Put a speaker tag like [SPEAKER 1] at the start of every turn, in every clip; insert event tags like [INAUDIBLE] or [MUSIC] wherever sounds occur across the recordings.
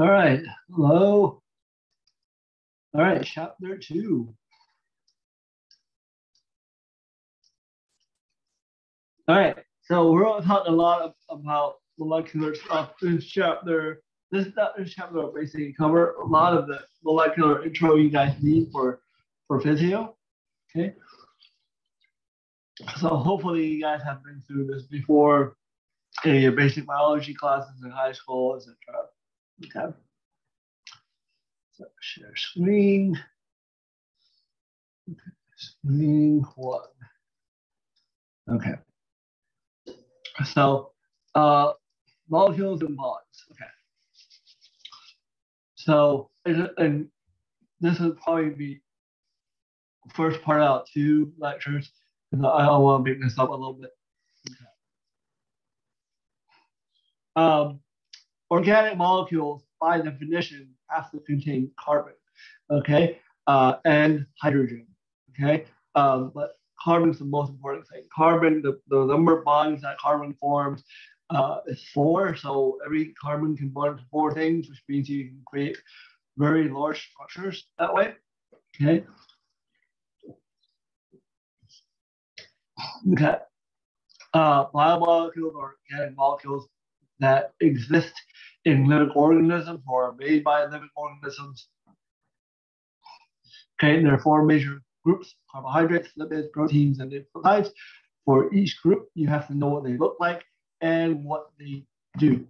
[SPEAKER 1] All right, hello. All right, chapter two. All right, so we're going to talk a lot about molecular stuff this chapter. This, this chapter will basically cover a lot of the molecular intro you guys need for, for physio. Okay. So hopefully you guys have been through this before in your basic biology classes in high school, etc. Okay. So share screen. Okay. Screen one. Okay. So uh, molecules and bonds. Okay. So and, this will probably be first part out two lectures because I, I want to make this up a little bit. Okay. Um, organic molecules, by definition, have to contain carbon, okay, uh, and hydrogen, okay. Um, but carbon is the most important thing. Carbon, the, the number of bonds that carbon forms uh, is four. So every carbon can bond to four things, which means you can create very large structures that way. Okay. Okay. Uh, biomolecules or organic molecules that exist in living organisms or are made by living organisms. Okay, and there are four major groups, carbohydrates, lipids, proteins, and nucleotides. For each group, you have to know what they look like and what they do.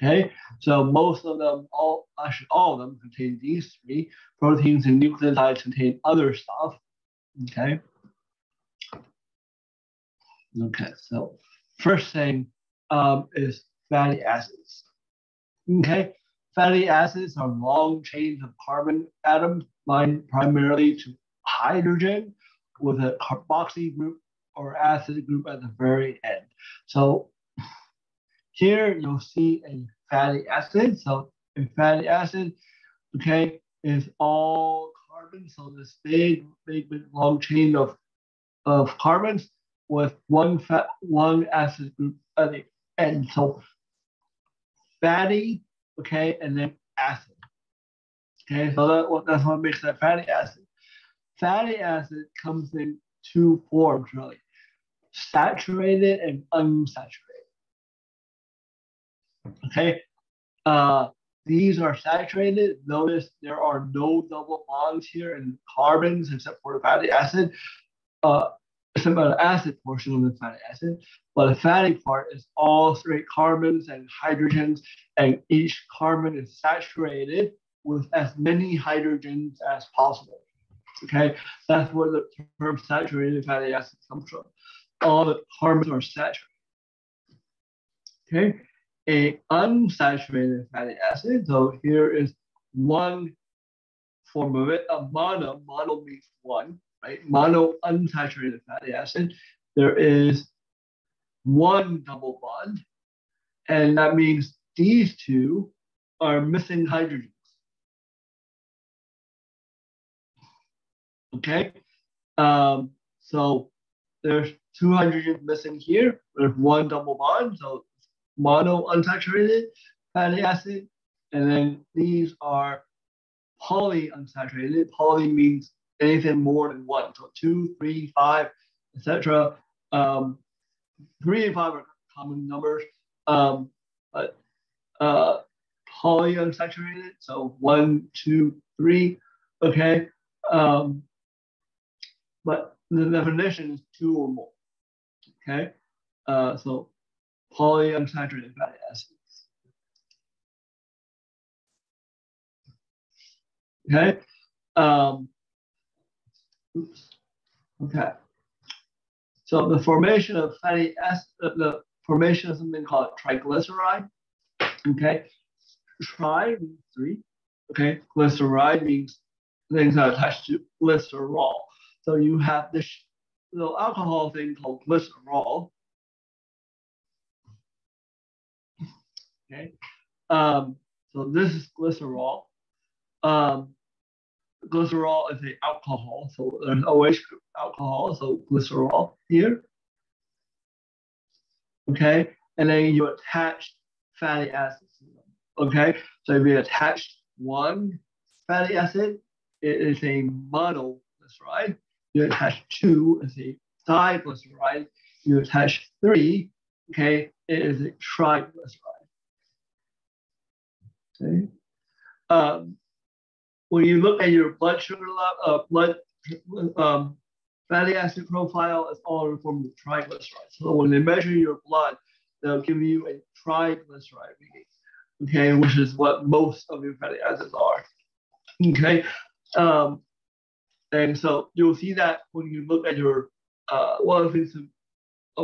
[SPEAKER 1] Okay, so most of them, all actually all of them contain these three. Proteins and nucleotides contain other stuff. Okay. Okay, so first thing um, is fatty acids. Okay, fatty acids are long chains of carbon atoms bind primarily to hydrogen with a carboxy group or acid group at the very end. So here you'll see a fatty acid. So a fatty acid, okay, is all carbon. So this big, big, big long chain of, of carbons with one fat, one acid group at the end. So fatty, okay, and then acid. Okay, so that, that's what makes that fatty acid. Fatty acid comes in two forms, really saturated and unsaturated. Okay, uh, these are saturated. Notice there are no double bonds here in carbons except for the fatty acid. Uh, for the acid portion of the fatty acid. But the fatty part is all straight carbons and hydrogens, and each carbon is saturated with as many hydrogens as possible. Okay, that's where the term saturated fatty acid comes from. All the carbons are saturated. Okay, a unsaturated fatty acid. So here is one form of it, a mono. Mono means one, right? Mono unsaturated fatty acid. There is one double bond, and that means these two are missing hydrogens. Okay, um, so there's two hydrogens missing here. There's one double bond, so mono unsaturated fatty acid, and then these are poly unsaturated. Poly means anything more than one, so two, three, five, etc. Um, three and five are common numbers, um, but uh, poly unsaturated, so one, two, three, okay. Um, but the definition is two or more, okay. Uh, so polyunsaturated fatty acids. Okay. Um, oops. Okay. So the formation of fatty acid, uh, the formation of something called triglyceride. Okay. Tri means three. Okay. Glyceride means things that are attached to glycerol. So you have this little alcohol thing called glycerol. Okay. Um, so this is glycerol. Um, glycerol is an alcohol, so there's OH alcohol, so glycerol here. Okay, and then you attach fatty acids. Okay, so if you attach one fatty acid, it is a monoglyceride. You attach two, it's a diglyceride. You attach three, okay, it is a triglyceride. Okay. Um, when you look at your blood sugar level, uh, blood um, fatty acid profile, it's all in form of triglycerides. So when they measure your blood, they'll give you a triglyceride reading, okay, which is what most of your fatty acids are, okay. Um, and so you'll see that when you look at your uh, one of the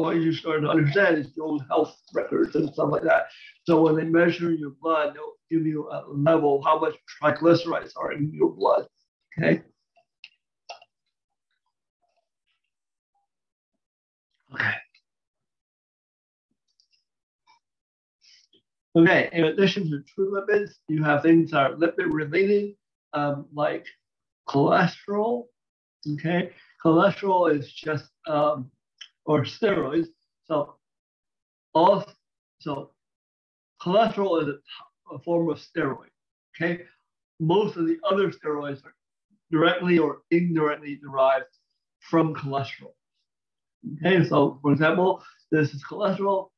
[SPEAKER 1] what you start to understand is your own health records and stuff like that. So when they measure your blood, they'll give you a level how much triglycerides are in your blood. Okay. Okay. Okay, in addition to true lipids, you have things that are lipid related, um, like cholesterol. Okay, cholesterol is just um, or steroids. So all so cholesterol is a, a form of steroid. Okay, most of the other steroids are directly or indirectly derived from cholesterol. Okay, so for example, this is cholesterol.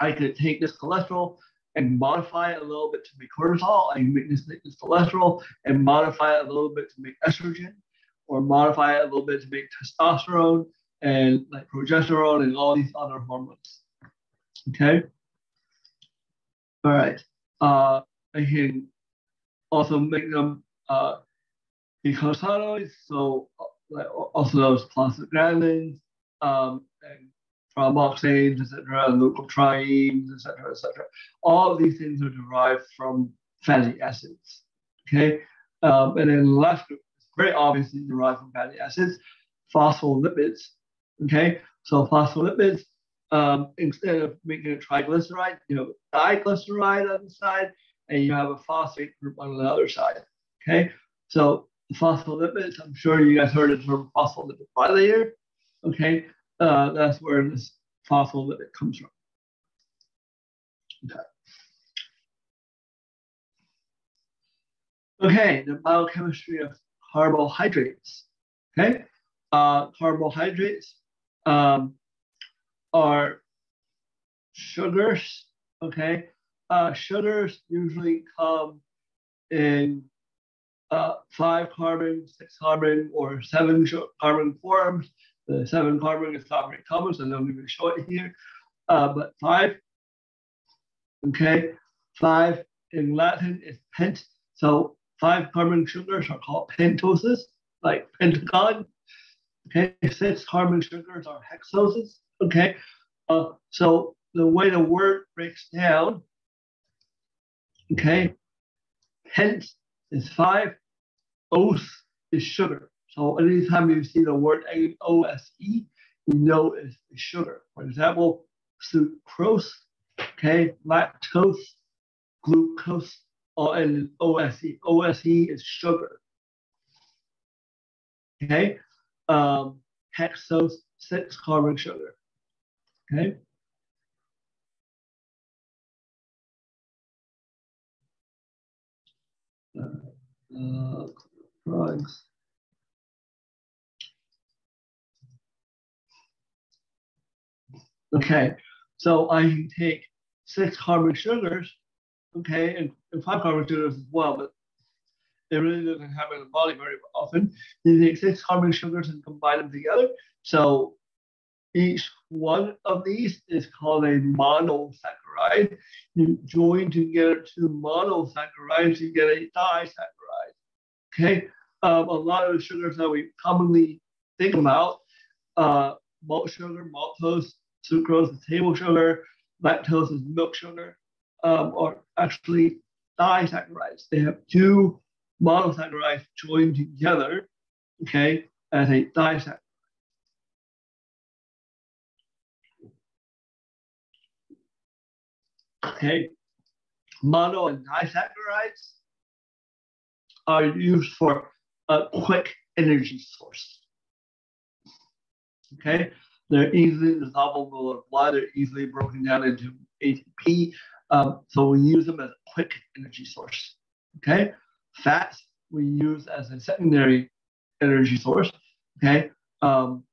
[SPEAKER 1] I could take this cholesterol and modify it a little bit to make cortisol. I can make this, make this cholesterol and modify it a little bit to make estrogen, or modify it a little bit to make testosterone and like progesterone and all these other hormones. Okay. All right. Uh, I can also make them uh, eicosanoids, so like, also those prostaglandins um, and thromboxanes, etc., leukotrienes, etc., etc. All of these things are derived from fatty acids. Okay. Um, and then the last group is very obviously derived from fatty acids, phospholipids. Okay, so phospholipids, um, instead of making a triglyceride, you have a diglyceride on the side, and you have a phosphate group on the other side. Okay, so phospholipids, I'm sure you guys heard the term phospholipid bilayer. Okay, uh, that's where this phospholipid comes from. Okay. The biochemistry of carbohydrates. Okay, uh, carbohydrates um, are sugars. Okay, uh, sugars usually come in uh, five carbon, six carbon, or seven carbon forms. The seven carbon is not very common, so don't even show it here. Uh, but five, okay, five in Latin is pent. So five carbon sugars are called pentoses, like pentagon. Okay, six carbon sugars are hexoses. Okay, uh, so the way the word breaks down, okay, hence is five, os is sugar. So anytime you see the word OSE, you know it's sugar. For example, sucrose, okay, lactose, glucose, or an OSE. OSE is sugar. Okay, um, hexose six carbon sugar. Okay. Uh, uh, drugs. Okay, so I can take six carbon sugars, okay, and, and five carbon sugars as well, but it really doesn't happen in the body very often. You take six carbon sugars and combine them together. So each one of these is called a monosaccharide. You join together two monosaccharides, you get a disaccharide. Okay, um, a lot of the sugars that we commonly think about, uh, malt sugar, maltose, sucrose is table sugar, lactose is milk sugar, um, are actually disaccharides. They have two monosaccharides joined together, okay, as a disaccharide. Okay, mono and disaccharides are used for a quick energy source. Okay, they're easily dissolvable in blood, they're easily broken down into ATP, Um, so we use them as a quick energy source. Okay, fats we use as a secondary energy source. Okay, um,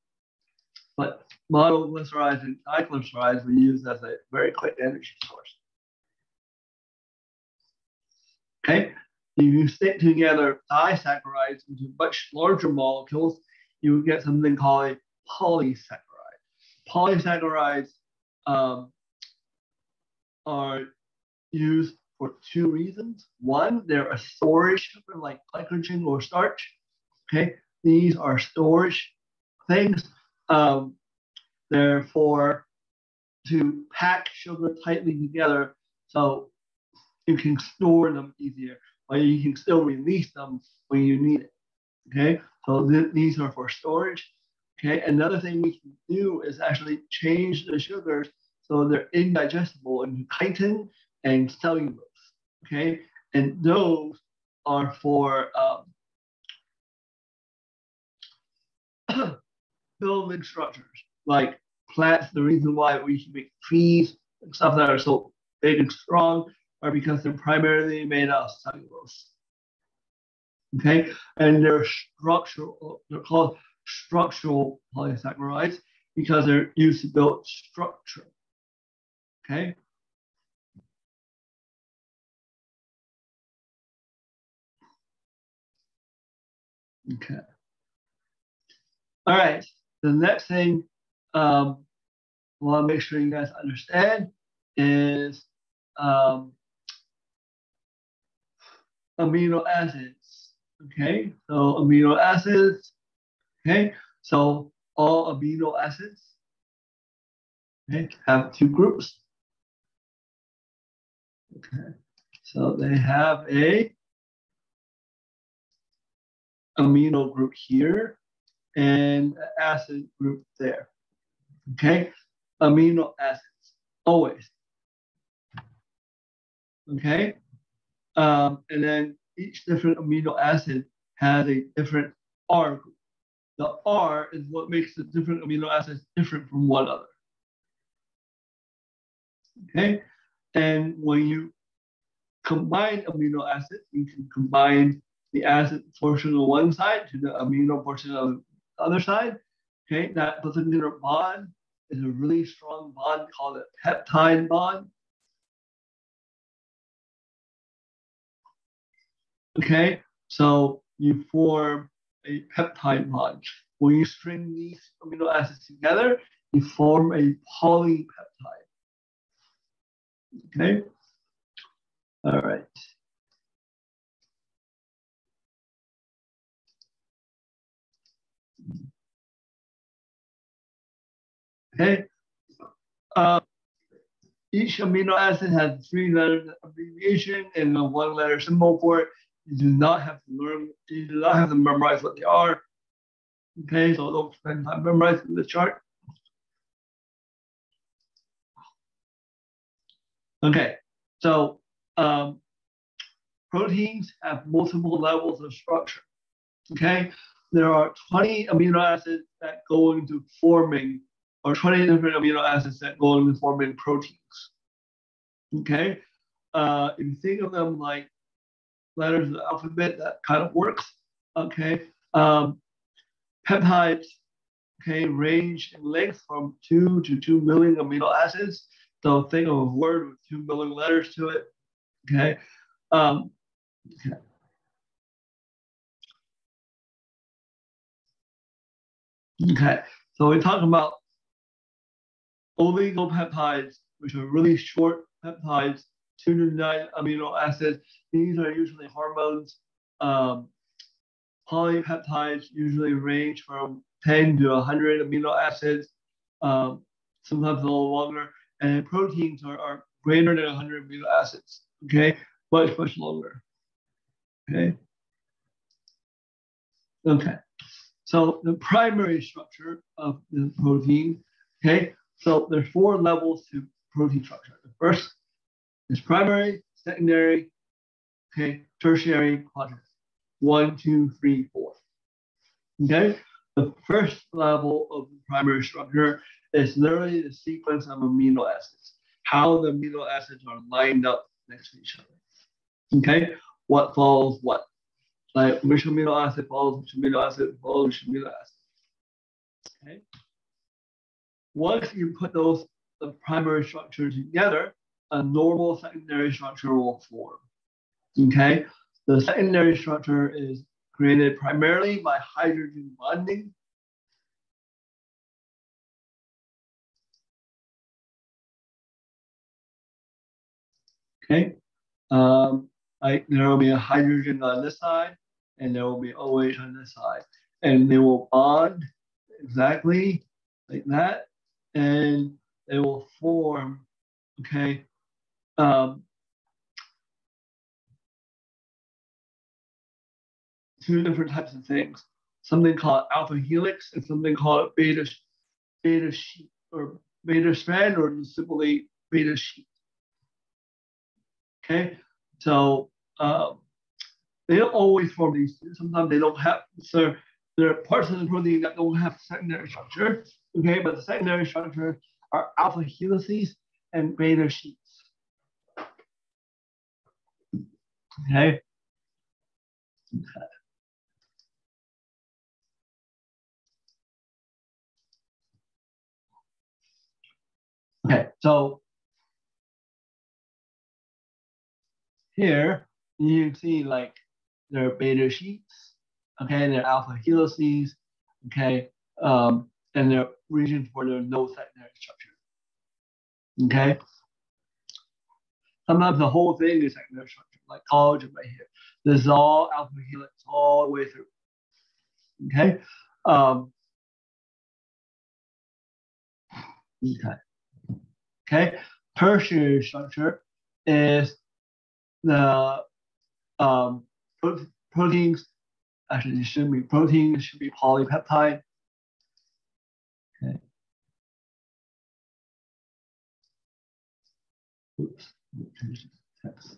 [SPEAKER 1] but monoglycerides and diglycerides we use as a very quick energy source. Okay, if you stick together disaccharides into much larger molecules, you get something called a polysaccharide. Polysaccharides um, are used for two reasons. One, they're a storage sugar like glycogen or starch. Okay, these are storage things. Um, therefore, to pack sugar tightly together so you can store them easier, but you can still release them when you need it. Okay, so th these are for storage. Okay, another thing we can do is actually change the sugars so they're indigestible into chitin and cellulose. Okay, and those are for um, [COUGHS] filament structures like plants. The reason why we can make trees and stuff that are so big and strong are because they're primarily made out of cellulose. Okay, and they're structural. They're called structural polysaccharides because they're used to build structure. Okay. Okay. All right. The next thing um, I want to make sure you guys understand is um, amino acids. Okay. So amino acids. Okay. So all amino acids okay, have two groups. Okay, so they have a amino group here and acid group there. Okay, amino acids always. Okay, um, and then each different amino acid has a different R group. The R is what makes the different amino acids different from one another. Okay, and when you combine amino acids, you can combine the acid portion on one side to the amino portion on the other side. Okay, that particular bond is a really strong bond called a peptide bond. Okay, so you form a peptide bond. When you string these amino acids together, you form a polypeptide. Okay. All right. Okay. Uh, each amino acid has three letters abbreviation and a one letter symbol for it. You do not have to learn, you do not have to memorize what they are. Okay, so don't spend time memorizing the chart. Okay, so um, proteins have multiple levels of structure. Okay, there are 20 amino acids that go into forming, or 20 different amino acids that go into forming proteins. Okay, uh, if you think of them like letters of the alphabet, that kind of works. Okay, um, peptides okay range in length from two to two million amino acids. So think of a word with two million letters to it. Okay. Um, okay. Okay. So we talk about oligopeptides, which are really short peptides, two to nine amino acids. These are usually hormones. Um, polypeptides usually range from 10 to 100 amino acids, um, sometimes a little longer and proteins are, are greater than 100 amino acids, okay? Much, much longer, okay? Okay, so the primary structure of the protein, okay? So there's four levels to protein structure. The first is primary, secondary, okay, tertiary quadrant. One, two, three, four. Okay, the first level of primary structure is literally the sequence of amino acids. how the amino acids are lined up next to each other. Okay, what follows what? Like which amino acid follows which amino acid follows which amino acid. Okay. Once you put those the primary structures together, a normal secondary structure will form. Okay, the secondary structure is created primarily by hydrogen bonding. Okay, um, like there will be a hydrogen on this side, and there will be OH on this side, and they will bond exactly like that, and they will form, okay, um, two different types of things. Something called alpha helix and something called beta beta sheet or beta strand or simply beta sheet. Okay, so um, they don't always form these. Sometimes they don't have so there are parts of the protein that don't have secondary structure. Okay, but the secondary structure are alpha helices and beta sheets. Okay. okay. So here you can see like there are beta sheets, okay, there are alpha helices, okay, um, and there are regions where there are no secondary structure. Okay. Sometimes the whole thing is secondary structure, like collagen right here. This is all alpha helix all the way through. Okay. Um, okay. Okay, tertiary structure is the um, proteins, actually it should be protein, it should be polypeptide. Oops, text.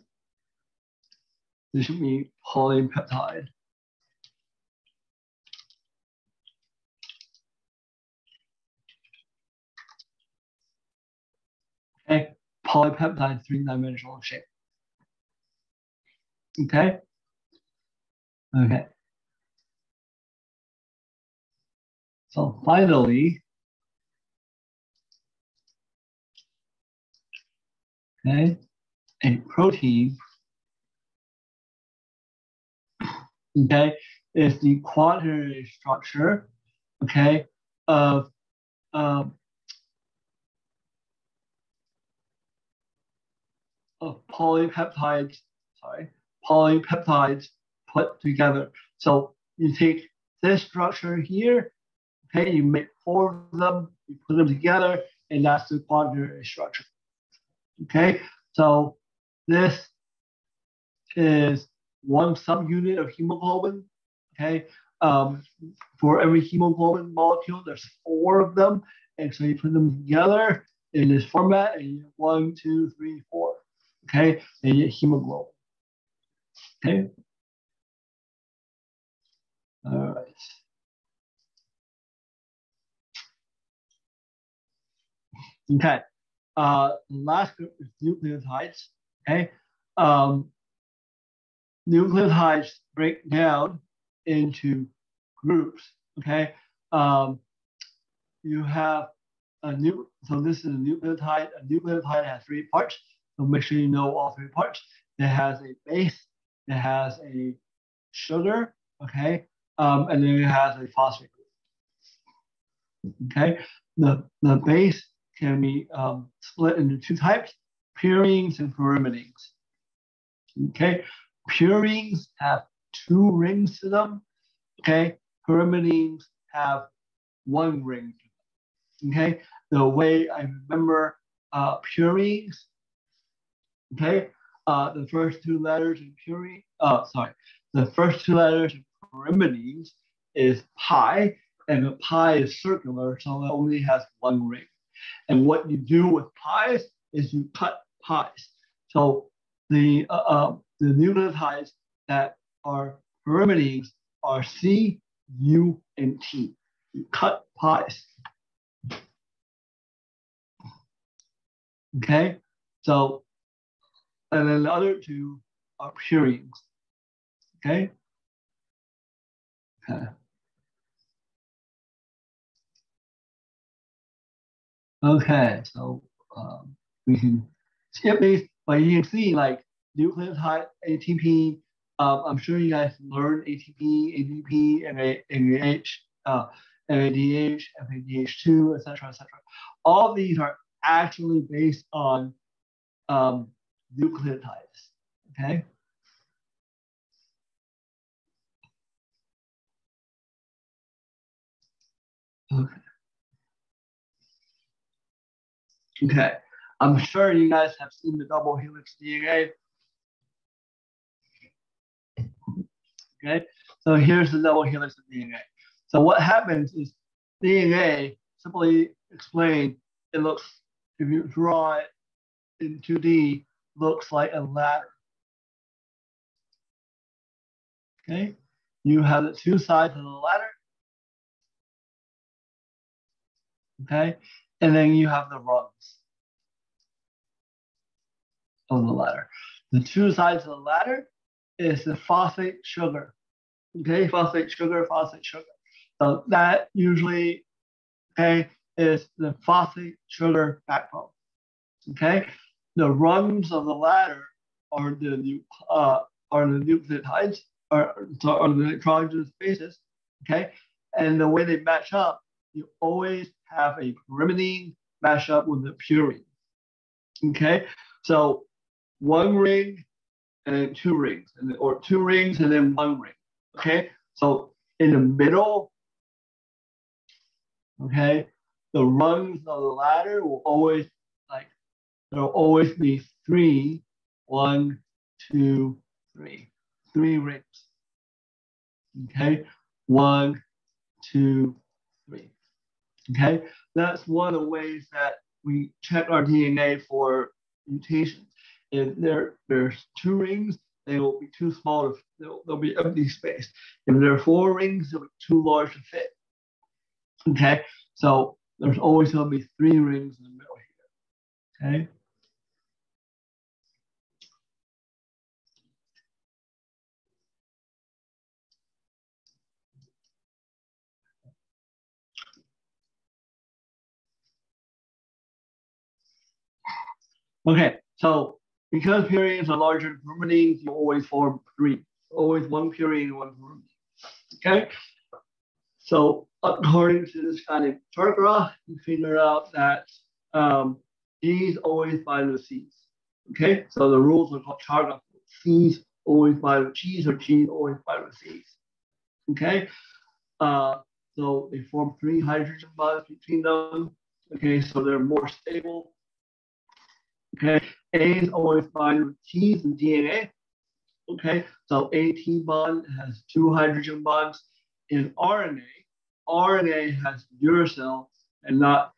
[SPEAKER 1] This should be polypeptide. Okay, polypeptide three-dimensional shape. Okay. Okay. So finally, okay, a protein, okay, is the quaternary structure, okay, of um, of polypeptides, sorry, polypeptides put together. So you take this structure here, okay, you make four of them, you put them together, and that's the quaternary structure. Okay, so this is one subunit of hemoglobin. Okay, um, for every hemoglobin molecule, there's four of them, and so you put them together in this format, and you one, two, three, four okay, and you get hemoglobin. Okay. All right. Okay. Uh, last group is nucleotides. Okay. Um, nucleotides break down into groups. Okay. Um, you have a new, so this is a nucleotide. A nucleotide has three parts. So make sure you know all three parts. It has a base, it has a sugar, okay, um, and then it has a phosphate group. Okay, the, the base can be um, split into two types, purines and pyrimidines. Okay, purines have two rings to them. Okay, pyrimidines have one ring to them. Okay, the way I remember uh, purines Okay, uh, the first two letters in purine, uh, sorry, the first two letters in pyrimidines is pi, and the pi is circular, so it only has one ring. And what you do with pies is you cut pies. So the uh, uh, the nucleotides that are pyrimidines are C, U, and T. You cut pies. Okay, So, and then the other two are purines. Okay. Okay. Okay, so um, we can skip these, but you can see like nucleotide ATP. Um, I'm sure you guys learned ATP, ADP, NADH, uh, NADH, FADH2, etc., etc. All these are actually based on um, nucleotides. Okay. Okay. Okay, I'm sure you guys have seen the double helix DNA. Okay, so here's the double helix of DNA. So what happens is DNA, simply explained, it looks, if you draw it in 2D, looks like a ladder. Okay, you have the two sides of the ladder. Okay, and then you have the rungs of the ladder. The two sides of the ladder is the phosphate sugar. Okay, phosphate sugar, phosphate sugar. So that usually, okay, is the phosphate sugar backbone. Okay, the rungs of the ladder are the uh, are the nucleotides, are, are the nitrogenous bases. Okay, and the way they match up, you always have a pyrimidine match up with the purine. Okay, so one ring and then two rings, and, or two rings and then one ring. Okay, so in the middle, okay, the rungs of the ladder will always like there'll always be three, one, two, three, three rings. Okay, one, two. Okay, that's one of the ways that we check our DNA for mutations. If there, there's two rings, they will be too small, they'll, they'll be empty space. If there are four rings, they'll be too large to fit. Okay, so there's always going to be three rings in the middle here. Okay. Okay, so because purines are larger than you always form three. Always one period and one pyrimidine. Okay? So according to this kind of Chargaff, you figure out that um, always bind with C's. Okay? So the rules are called Chargaff. C's always bind with G's or G's always bind with C's. Okay? Uh, so they form three hydrogen bonds between them. Okay, so they're more stable. Okay, A is always bind with T's in DNA. Okay, so AT bond has two hydrogen bonds. In RNA, RNA has uracil and not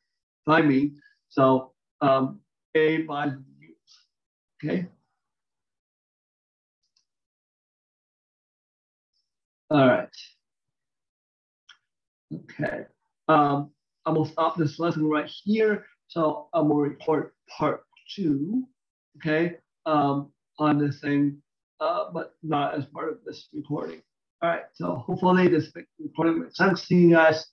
[SPEAKER 1] thymine. So um, A with Okay. All right. Okay. Um, I'm gonna stop this lesson right here. So I'm gonna report part two okay, um, on this thing, uh, but not as part of this recording. All right, so hopefully this recording makes sense to you guys.